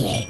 Yeah.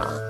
Bye.